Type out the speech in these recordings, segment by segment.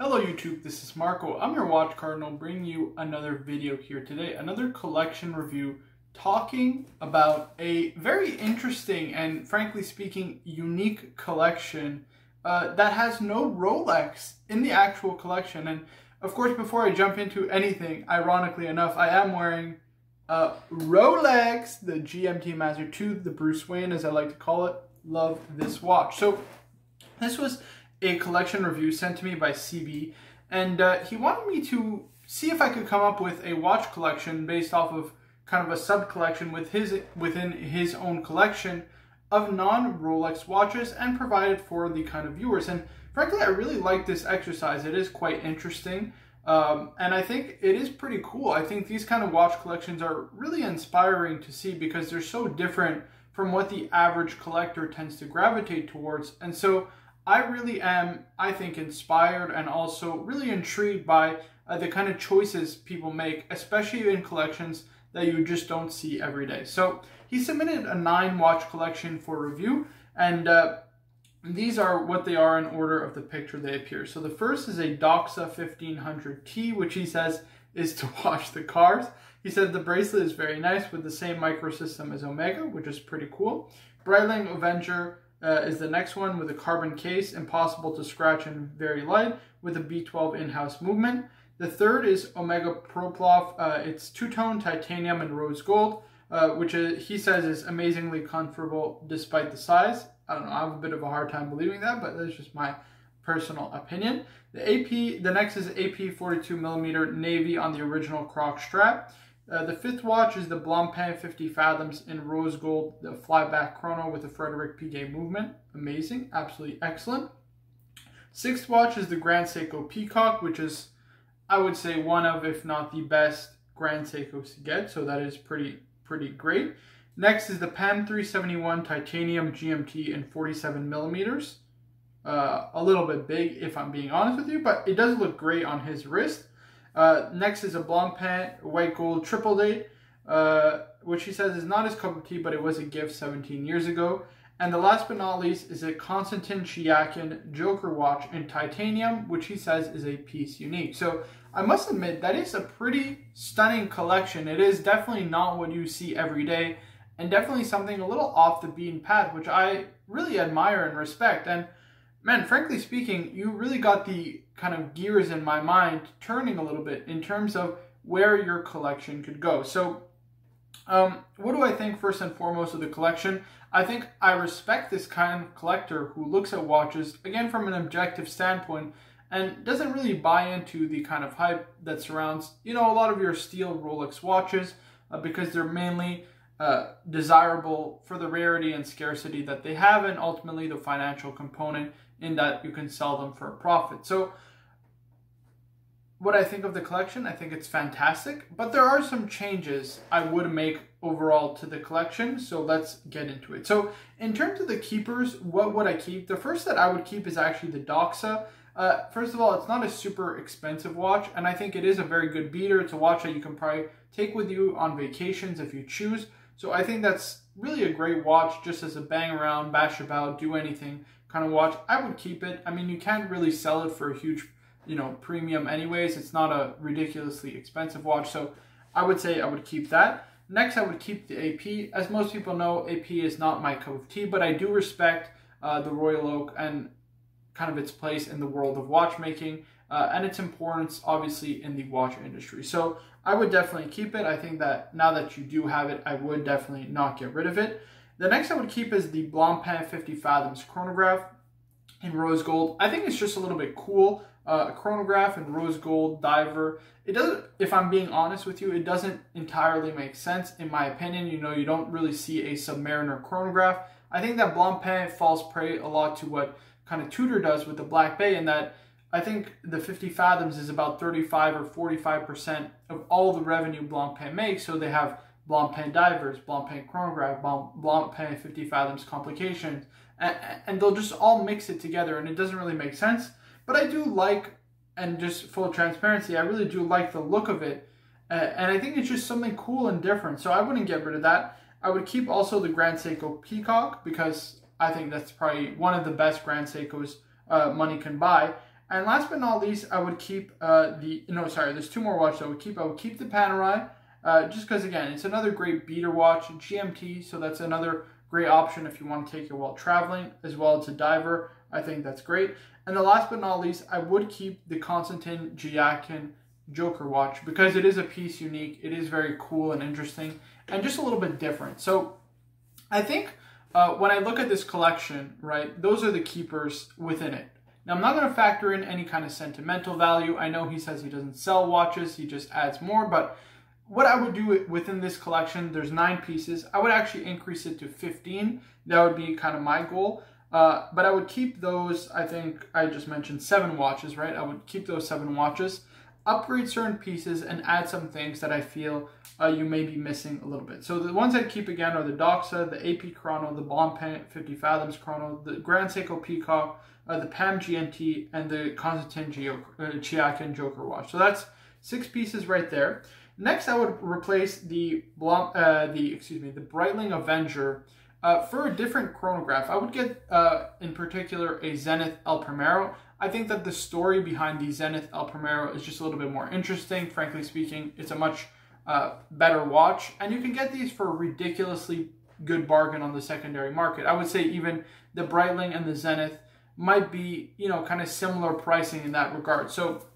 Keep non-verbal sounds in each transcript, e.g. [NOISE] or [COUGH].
Hello YouTube, this is Marco. I'm your Watch Cardinal bringing you another video here today, another collection review talking about a very interesting and frankly speaking unique collection uh, that has no Rolex in the actual collection. And of course, before I jump into anything, ironically enough, I am wearing a Rolex, the GMT Master 2, the Bruce Wayne as I like to call it. Love this watch. So this was a collection review sent to me by CB, and uh, he wanted me to see if I could come up with a watch collection based off of kind of a sub collection with his within his own collection of non Rolex watches and provide it for the kind of viewers. And frankly, I really like this exercise. It is quite interesting. Um, and I think it is pretty cool. I think these kind of watch collections are really inspiring to see because they're so different from what the average collector tends to gravitate towards. And so I really am, I think, inspired and also really intrigued by uh, the kind of choices people make, especially in collections that you just don't see every day. So he submitted a nine watch collection for review, and uh, these are what they are in order of the picture they appear. So the first is a Doxa 1500T, which he says is to [LAUGHS] wash the cars. He said the bracelet is very nice with the same microsystem as Omega, which is pretty cool. Breitling Avenger uh, is the next one with a carbon case, impossible to scratch and very light, with a B12 in-house movement. The third is Omega Ploprof. Uh, it's two-tone titanium and rose gold, uh, which is, he says is amazingly comfortable despite the size. I don't know, I have a bit of a hard time believing that, but that's just my personal opinion. The AP, the next is AP 42 millimeter navy on the original croc strap. Uh, the fifth watch is the Blancpain 50 Fathoms in rose gold, the flyback chrono with the Frederic Piguet movement. Amazing, absolutely excellent. Sixth watch is the Grand Seiko Peacock, which is, I would say, one of, if not the best Grand Seikos to get. So that is pretty, pretty great. Next is the PAM 371 Titanium GMT in 47 millimeters. Uh, a little bit big, if I'm being honest with you, but it does look great on his wrist. Uh, next is a Blancpain white gold triple date, uh, which he says is not his cup of tea, but it was a gift 17 years ago. And the last but not least is a Konstantin Chaikin Joker watch in titanium, which he says is a piece unique. So I must admit, that is a pretty stunning collection. It is definitely not what you see every day, and definitely something a little off the beaten path, which I really admire and respect. And man, frankly speaking, you really got the kind of gears in my mind turning a little bit in terms of where your collection could go. So, um, what do I think first and foremost of the collection? I think I respect this kind of collector who looks at watches, again, from an objective standpoint, and doesn't really buy into the kind of hype that surrounds, you know, a lot of your steel Rolex watches uh, because they're mainly uh, desirable for the rarity and scarcity that they have and ultimately the financial component in that you can sell them for a profit. So what I think of the collection, I think it's fantastic, but there are some changes I would make overall to the collection, so let's get into it. So in terms of the keepers, what would I keep? The first that I would keep is actually the Doxa. Uh, first of all, it's not a super expensive watch, and I think it is a very good beater. It's a watch that you can probably take with you on vacations if you choose. So I think that's really a great watch just as a bang around, bash about, do anything kind of watch. I would keep it. I mean, you can't really sell it for a huge you know, premium anyways. It's not a ridiculously expensive watch, so I would say I would keep that. Next, I would keep the AP. As most people know, AP is not my cup of tea, but I do respect uh, the Royal Oak and kind of its place in the world of watchmaking uh, and its importance, obviously, in the watch industry. So I would definitely keep it. I think that now that you do have it, I would definitely not get rid of it. The next I would keep is the Blancpain 50 Fathoms chronograph in rose gold. I think it's just a little bit cool uh, a chronograph and rose gold diver. It doesn't, if I'm being honest with you, it doesn't entirely make sense in my opinion. You know, you don't really see a Submariner chronograph. I think that Blancpain falls prey a lot to what kind of Tudor does with the Black Bay in that I think the 50 Fathoms is about 35 or 45% of all the revenue Blancpain makes. So they have Blancpain divers, Blancpain chronograph, Blancpain 50 Fathoms complications, and, and they'll just all mix it together and it doesn't really make sense. But I do like, and just full transparency, I really do like the look of it. And I think it's just something cool and different. So I wouldn't get rid of that. I would keep also the Grand Seiko Peacock because I think that's probably one of the best Grand Seikos uh, money can buy. And last but not least, I would keep uh, the, no, sorry, there's two more watches I would keep. I would keep the Panerai, uh, just because, again, it's another great beater watch, GMT, so that's another great option if you want to take it while traveling, as well as a diver. I think that's great. And the last but not least, I would keep the Konstantin Chaikin Joker watch because it is a piece unique. It is very cool and interesting and just a little bit different. So I think uh, when I look at this collection, right, those are the keepers within it. Now, I'm not going to factor in any kind of sentimental value. I know he says he doesn't sell watches, he just adds more, but what I would do within this collection, there's nine pieces. I would actually increase it to 15. That would be kind of my goal. Uh, but I would keep those, I think I just mentioned seven watches, right? I would keep those seven watches, upgrade certain pieces, and add some things that I feel uh, you may be missing a little bit. So the ones I keep again are the Doxa, the AP Chrono, the Blancpain 50 Fathoms Chrono, the Grand Seiko Peacock, uh, the PAM GMT, and the Konstantin Chaikin uh, Joker watch. So that's six pieces right there. Next, I would replace the uh, the excuse me the Breitling Avenger uh, for a different chronograph. I would get uh, in particular a Zenith El Primero. I think that the story behind the Zenith El Primero is just a little bit more interesting. Frankly speaking, it's a much uh, better watch, and you can get these for a ridiculously good bargain on the secondary market. I would say even the Breitling and the Zenith might be, you know, kind of similar pricing in that regard. So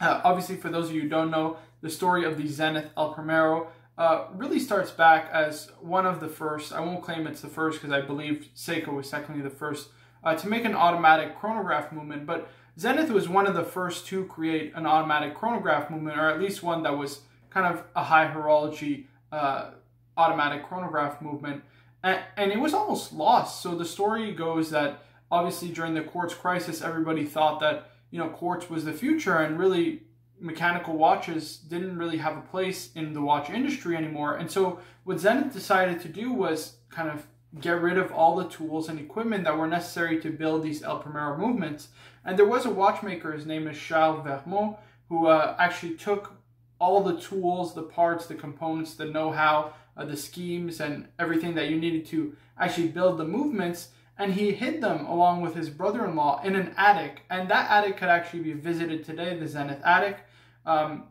uh, obviously, for those of you who don't know, the story of the Zenith El Primero uh, really starts back as one of the first, I won't claim it's the first because I believe Seiko was technically the first uh, to make an automatic chronograph movement, but Zenith was one of the first to create an automatic chronograph movement, or at least one that was kind of a high horology uh, automatic chronograph movement. And, and it was almost lost. So the story goes that obviously during the quartz crisis, everybody thought that you know quartz was the future, and really mechanical watches didn't really have a place in the watch industry anymore. And so what Zenith decided to do was kind of get rid of all the tools and equipment that were necessary to build these El Primero movements. And there was a watchmaker, his name is Charles Vermot, who uh, actually took all the tools, the parts, the components, the know-how, uh, the schemes, and everything that you needed to actually build the movements and he hid them along with his brother-in-law in an attic. And that attic could actually be visited today the zenith attic. Um,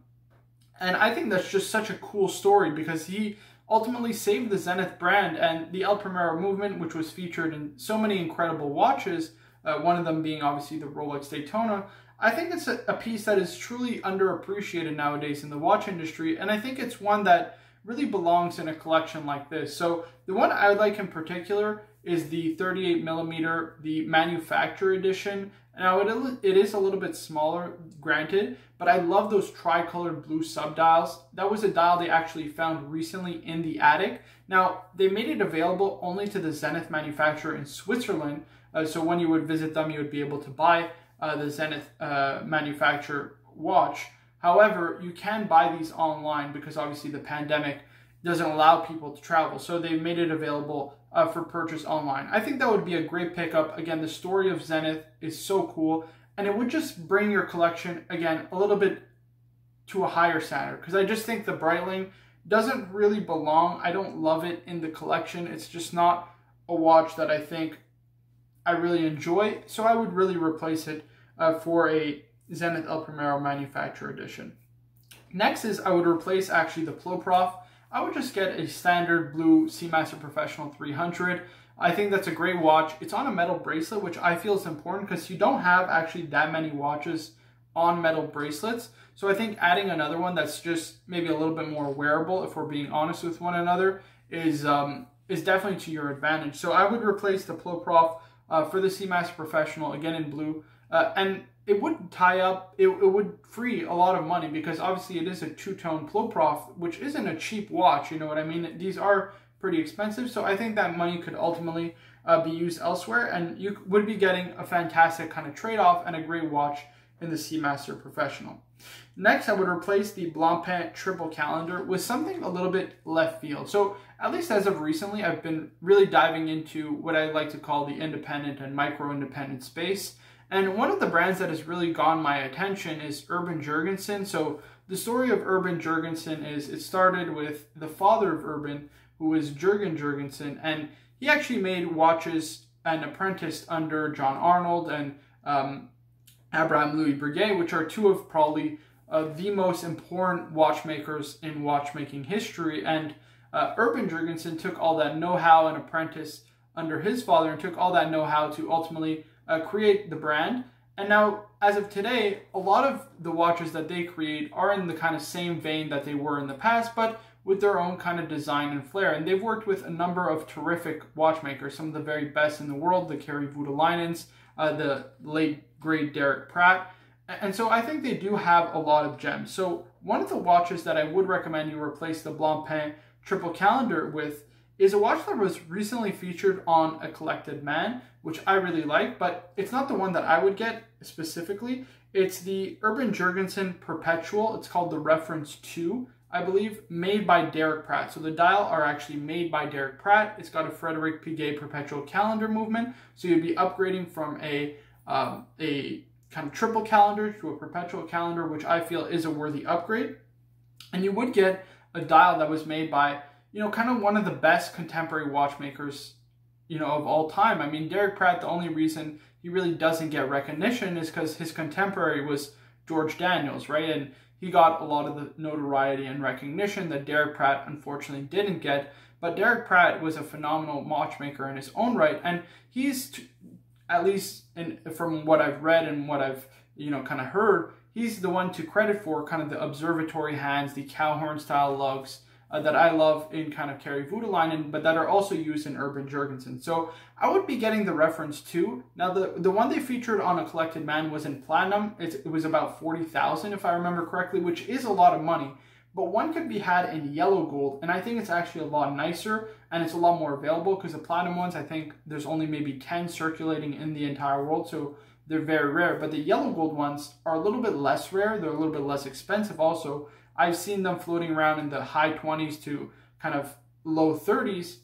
and i think that's just such a cool story because he ultimately saved the zenith brand and the el primero movement which was featured in so many incredible watches uh, one of them being obviously the rolex daytona. I think it's a, a piece that is truly underappreciated nowadays in the watch industry. And i think it's one that really belongs in a collection like this. So the one i would like in particular is the 38 millimeter, the manufacturer edition. Now it, it is a little bit smaller, granted, but I love those tricolored blue subdials. That was a dial they actually found recently in the attic. Now they made it available only to the Zenith manufacturer in Switzerland. Uh, so when you would visit them, you would be able to buy uh, the Zenith uh, manufacturer watch. However, you can buy these online because obviously the pandemic doesn't allow people to travel. So they've made it available uh, for purchase online. I think that would be a great pickup. Again, the story of Zenith is so cool, and it would just bring your collection, again, a little bit to a higher standard. Because I just think the Breitling doesn't really belong. I don't love it in the collection. It's just not a watch that I think I really enjoy. So I would really replace it uh, for a Zenith El Primero Manufacturer Edition. Next is I would replace actually the Ploprof I would just get a standard blue Seamaster Professional 300. I think that's a great watch. It's on a metal bracelet, which I feel is important because you don't have actually that many watches on metal bracelets. So I think adding another one that's just maybe a little bit more wearable, if we're being honest with one another, is um, is definitely to your advantage. So I would replace the Ploprof uh, for the Seamaster Professional, again in blue. Uh, and it would tie up, it, it would free a lot of money because obviously it is a two-tone Ploprof, which isn't a cheap watch, you know what I mean? These are pretty expensive, so I think that money could ultimately uh, be used elsewhere, and you would be getting a fantastic kind of trade-off and a great watch in the Seamaster Professional. Next, I would replace the Blancpain triple calendar with something a little bit left field. So at least as of recently, I've been really diving into what I like to call the independent and micro-independent space. And one of the brands that has really gone my attention is Urban Jurgensen. So the story of Urban Jurgensen is it started with the father of Urban, who was Jurgen Jurgensen, and he actually made watches and apprenticed under John Arnold and um, Abraham Louis Breguet, which are two of probably uh, the most important watchmakers in watchmaking history. And uh, Urban Jurgensen took all that know-how and apprentice under his father and took all that know-how to ultimately uh, create the brand. And now, as of today, a lot of the watches that they create are in the kind of same vein that they were in the past, but with their own kind of design and flair. And they've worked with a number of terrific watchmakers, some of the very best in the world, the Kari Voutilainens, uh, the late great Derek Pratt. And so I think they do have a lot of gems. So one of the watches that I would recommend you replace the Blancpain triple calendar with is a watch that was recently featured on A Collected Man, which I really like, but it's not the one that I would get specifically. It's the Urban Jurgensen Perpetual. It's called the Reference 2, I believe, made by Derek Pratt. So the dial are actually made by Derek Pratt. It's got a Frederic Piguet Perpetual calendar movement. So you'd be upgrading from a, um, a kind of triple calendar to a perpetual calendar, which I feel is a worthy upgrade. And you would get a dial that was made by you know, kind of one of the best contemporary watchmakers, you know, of all time. I mean, Derek Pratt, the only reason he really doesn't get recognition is because his contemporary was George Daniels, right? And he got a lot of the notoriety and recognition that Derek Pratt unfortunately didn't get. But Derek Pratt was a phenomenal watchmaker in his own right, and he's, at least in, from what I've read and what I've you know kind of heard, he's the one to credit for kind of the observatory hands, the cowhorn style lugs, uh, that I love in kind of Kari Voutilainen, but that are also used in Urban Jurgensen. So I would be getting the reference too. Now the, the one they featured on A Collected Man was in platinum. It's, it was about 40,000 if I remember correctly, which is a lot of money. But one could be had in yellow gold, and I think it's actually a lot nicer and it's a lot more available because the platinum ones, I think there's only maybe 10 circulating in the entire world, so they're very rare. But the yellow gold ones are a little bit less rare, they're a little bit less expensive also, I've seen them floating around in the high 20s to kind of low 30s,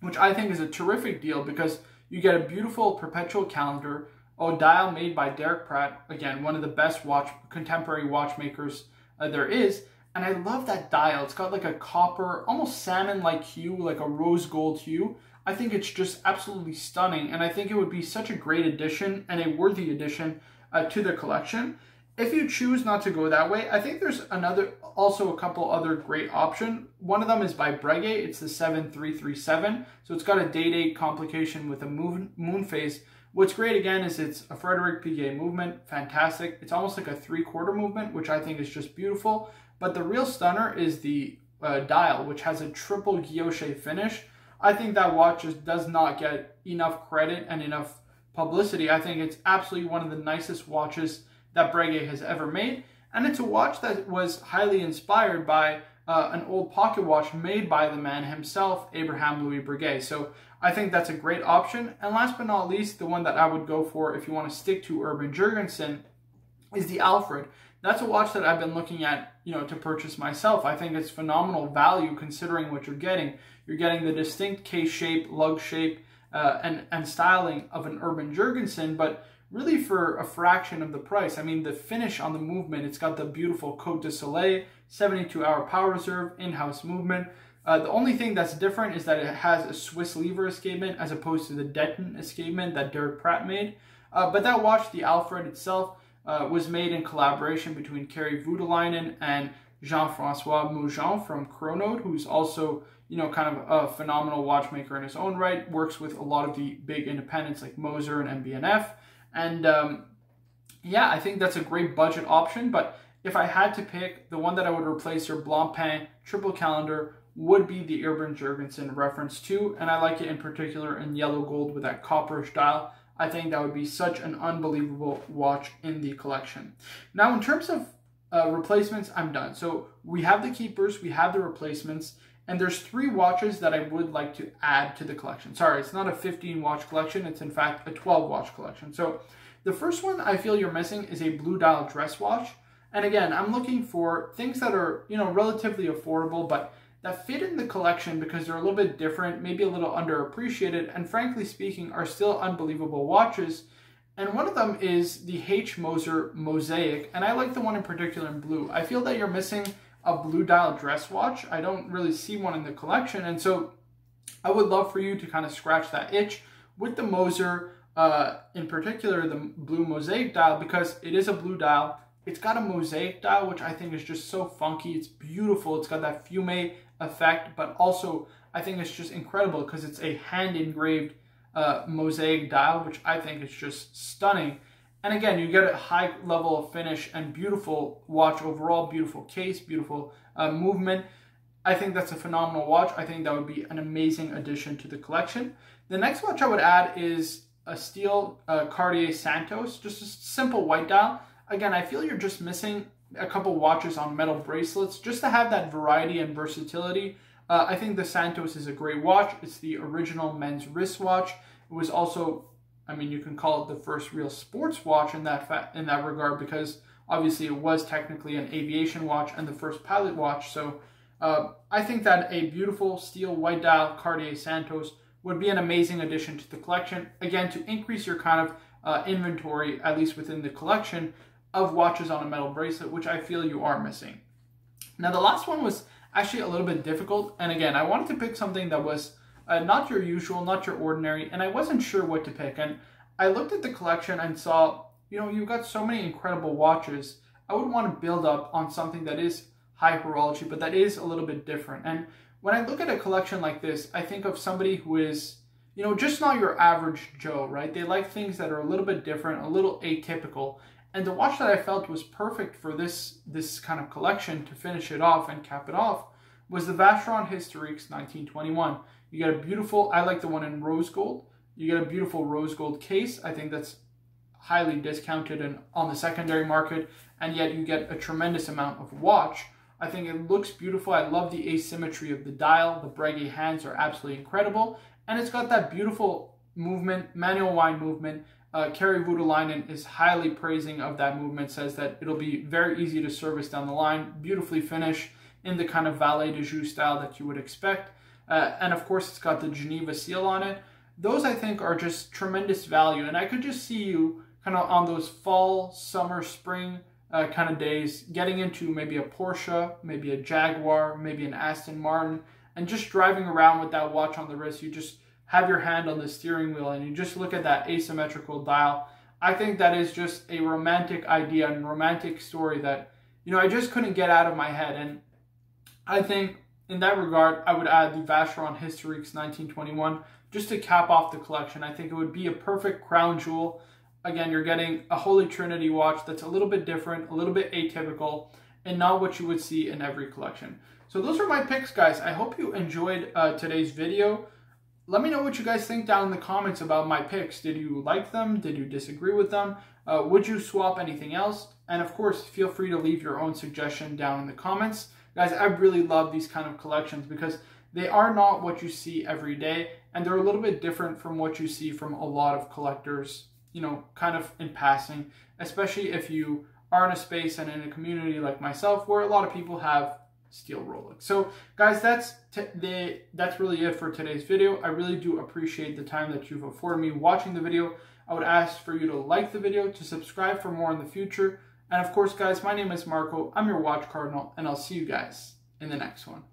which I think is a terrific deal because you get a beautiful perpetual calendar, a dial made by Derek Pratt, again, one of the best watch contemporary watchmakers uh, there is. And I love that dial. It's got like a copper, almost salmon-like hue, like a rose gold hue. I think it's just absolutely stunning, and I think it would be such a great addition and a worthy addition uh, to the collection. If you choose not to go that way, I think there's another, also a couple other great option. One of them is by Breguet. It's the 7337. So it's got a day-date complication with a moon, moon phase. What's great again is it's a Frederic Piguet movement, fantastic. It's almost like a three-quarter movement, which I think is just beautiful. But the real stunner is the uh, dial, which has a triple guilloche finish. I think that watch just does not get enough credit and enough publicity. I think it's absolutely one of the nicest watches that Breguet has ever made. And it's a watch that was highly inspired by uh, an old pocket watch made by the man himself, Abraham Louis Breguet. So I think that's a great option. And last but not least, the one that I would go for if you want to stick to Urban Jurgensen is the Alfred. That's a watch that I've been looking at, you know, to purchase myself. I think it's phenomenal value considering what you're getting. You're getting the distinct case shape, lug shape, uh, and, and styling of an Urban Jurgensen, but really for a fraction of the price. I mean, the finish on the movement, it's got the beautiful Cote de Soleil, 72 hour power reserve, in-house movement. Uh, the only thing that's different is that it has a Swiss lever escapement as opposed to the detent escapement that Derek Pratt made. Uh, but that watch, the Alfred itself, uh, was made in collaboration between Kari Voutilainen and Jean-Francois Mojon from Chronode, who's also, you know, kind of a phenomenal watchmaker in his own right, works with a lot of the big independents like Moser and MB&F. And um, yeah, I think that's a great budget option. But if I had to pick, the one that I would replace your Blancpain triple calendar would be the Urban Jurgensen reference 2. And I like it in particular in yellow gold with that copperish dial. I think that would be such an unbelievable watch in the collection. Now, in terms of uh, replacements, I'm done. So we have the keepers, we have the replacements, and there's three watches that I would like to add to the collection. Sorry, it's not a 15 watch collection. It's in fact a 12 watch collection. So the first one I feel you're missing is a blue dial dress watch. And again, I'm looking for things that are, you know, relatively affordable, but that fit in the collection because they're a little bit different, maybe a little underappreciated, and frankly speaking, are still unbelievable watches. And one of them is the H. Moser Mosaic, and I like the one in particular in blue. I feel that you're missing a blue dial dress watch. I don't really see one in the collection. And so I would love for you to kind of scratch that itch with the Moser uh, in particular the blue mosaic dial because it is a blue dial. It's got a mosaic dial, which I think is just so funky. It's beautiful. It's got that fume effect, but also I think it's just incredible because it's a hand engraved uh, mosaic dial, which I think is just stunning. And again, you get a high level of finish and beautiful watch overall, beautiful case, beautiful uh, movement. I think that's a phenomenal watch. I think that would be an amazing addition to the collection. The next watch I would add is a steel uh, Cartier Santos, just a simple white dial. Again, I feel you're just missing a couple watches on metal bracelets just to have that variety and versatility. Uh, I think the Santos is a great watch. It's the original men's wristwatch. It was also I mean, you can call it the first real sports watch in that fa- in that regard because obviously it was technically an aviation watch and the first pilot watch. So uh, I think that a beautiful steel white dial Cartier Santos would be an amazing addition to the collection. Again, to increase your kind of uh, inventory, at least within the collection, of watches on a metal bracelet, which I feel you are missing. Now, the last one was actually a little bit difficult. And again, I wanted to pick something that was uh, not your usual, not your ordinary, and I wasn't sure what to pick. And I looked at the collection and saw, you know, you've got so many incredible watches. I would want to build up on something that is high horology, but that is a little bit different. And when I look at a collection like this, I think of somebody who is, you know, just not your average Joe, right? They like things that are a little bit different, a little atypical. And the watch that I felt was perfect for this this kind of collection to finish it off and cap it off was the Vacheron Historiques 1921. You get a beautiful, I like the one in rose gold. You get a beautiful rose gold case. I think that's highly discounted and on the secondary market, and yet you get a tremendous amount of watch. I think it looks beautiful. I love the asymmetry of the dial. The Breguet hands are absolutely incredible. And it's got that beautiful movement, manual wind movement. Uh, Kari Voutilainen is highly praising of that movement, says that it'll be very easy to service down the line, beautifully finished in the kind of Vallée de Joux style that you would expect. Uh, and of course, it's got the Geneva seal on it. Those I think are just tremendous value. And I could just see you kind of on those fall, summer, spring uh, kind of days getting into maybe a Porsche, maybe a Jaguar, maybe an Aston Martin, and just driving around with that watch on the wrist. You just have your hand on the steering wheel and you just look at that asymmetrical dial. I think that is just a romantic idea and romantic story that, you know, I just couldn't get out of my head. And I think in that regard, I would add the Vacheron Historiques 1921 just to cap off the collection. I think it would be a perfect crown jewel. Again, you're getting a Holy Trinity watch that's a little bit different, a little bit atypical, and not what you would see in every collection. So those are my picks, guys. I hope you enjoyed uh, today's video. Let me know what you guys think down in the comments about my picks. Did you like them? Did you disagree with them? Uh, would you swap anything else? And of course, feel free to leave your own suggestion down in the comments. Guys, I really love these kind of collections because they are not what you see every day and they're a little bit different from what you see from a lot of collectors, you know, kind of in passing, especially if you are in a space and in a community like myself where a lot of people have steel Rolex. So guys, that's the that's really it for today's video. I really do appreciate the time that you've afforded me watching the video. I would ask for you to like the video, to subscribe for more in the future, and of course, guys, my name is Marco. I'm your watch cardinal, and I'll see you guys in the next one.